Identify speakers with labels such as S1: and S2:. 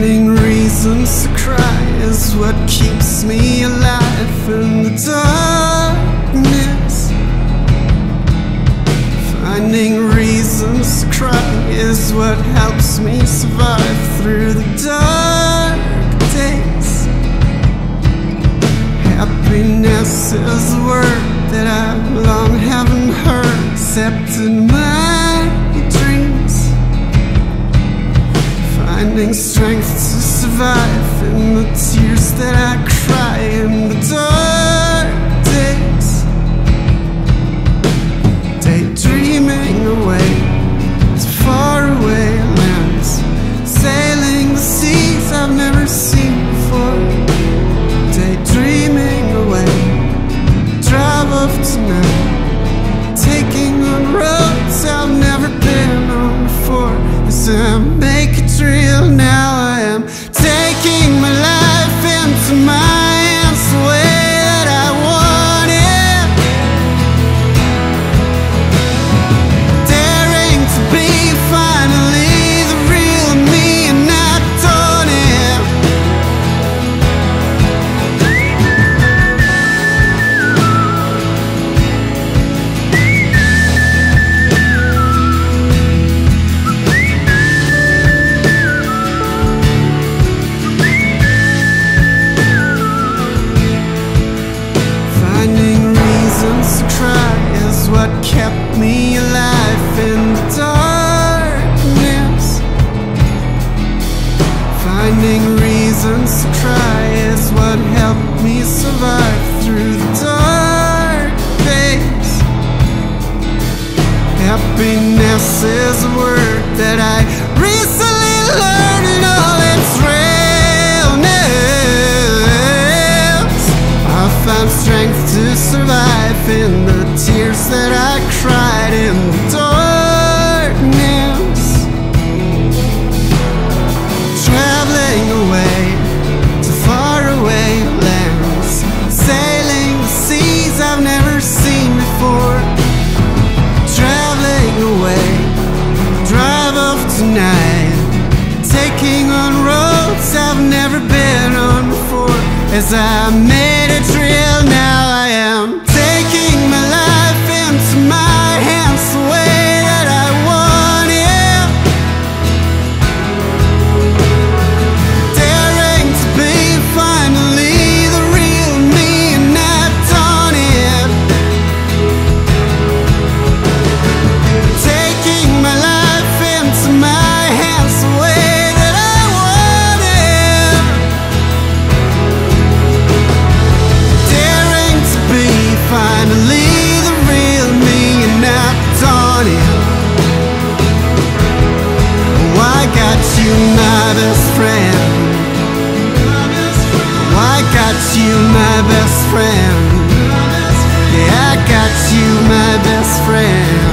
S1: reasons to cry is what keeps me alive in the darkness. Finding reasons to cry is what helps me survive through the dark days. Happiness is a word that I long haven't heard except in my Finding strength to survive in the tears that I cry in the dark taking strength to survive in the tears that I cried in the darkness. Traveling away to faraway lands, sailing the seas I've never seen before. Traveling away, drive off tonight, taking on roads I've never been. As I made it real, now I am taking my life into my done it. Oh, got you, my best friend. I got you, my best friend. Yeah, I got you, my best friend.